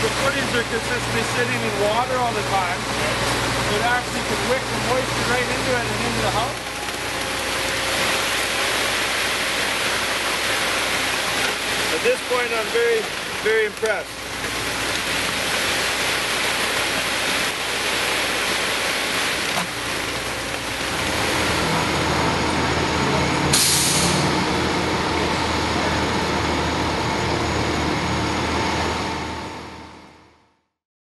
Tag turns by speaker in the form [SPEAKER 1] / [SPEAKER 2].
[SPEAKER 1] The footings are consistently sitting in water all the time. It actually can wick the moisture right into it and into the house. At this point, I'm very, very impressed.